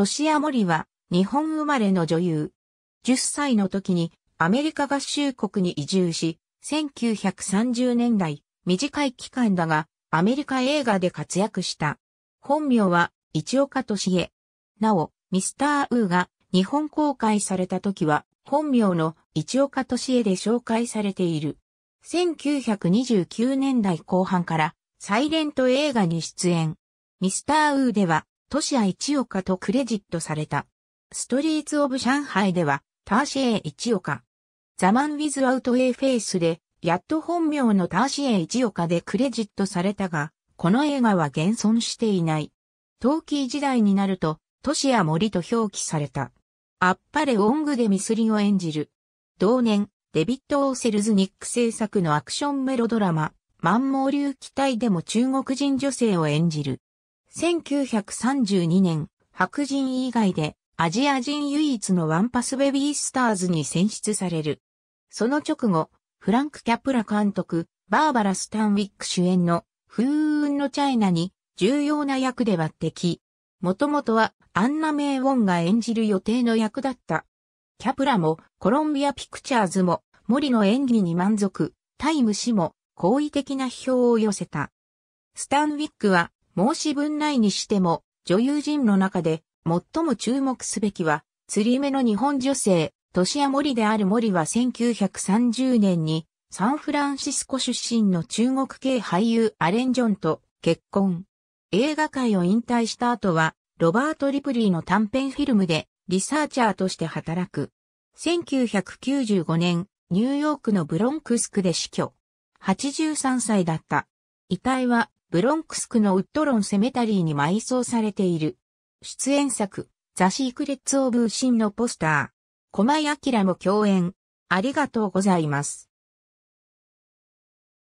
トシヤモリは日本生まれの女優。10歳の時にアメリカ合衆国に移住し、1930年代、短い期間だが、アメリカ映画で活躍した。本名は、一岡敏恵。なお、ミスター・ウーが日本公開された時は、本名の一岡敏恵で紹介されている。1929年代後半からサイレント映画に出演。ミスター・ウーでは、トシア一岡とクレジットされた。 Streets of Shanghai では、ターシエ一岡。 The Man Without a Face で、やっと本名のターシエ一岡でクレジットされたが、この映画は現存していない。トーキー時代になると、トシア森と表記された。あっぱれオングでミス・リーを演じる。同年、デビッド・ O・セルズニック制作のアクションメロドラマ、万毛流機体でも中国人女性を演じる。1932年、白人以外でアジア人唯一のワンパスベビースターズに選出される。その直後、フランク・キャプラ監督、バーバラ・スタンウィック主演の風雲のチャイナに重要な役で抜擢。もともとはアンナ・メイ・ウォンが演じる予定の役だった。キャプラもコロンビア・ピクチャーズも森の演技に満足、タイム氏も好意的な批評を寄せた。スタンウィックは申し分ないにしても女優陣の中で最も注目すべきは釣り目の日本女性、トシア・モリである森は1930年にサンフランシスコ出身の中国系俳優アレン・ジョンと結婚。映画界を引退した後は、ロバート・リプリーの短編フィルムでリサーチャーとして働く。1995年、ニューヨークのブロンクスクで死去。83歳だった。遺体はブロンクスクのウッドロンセメタリーに埋葬されている。出演作、ザ・シークレッツ・オブ・シンのポスター。小前明も共演。ありがとうございます。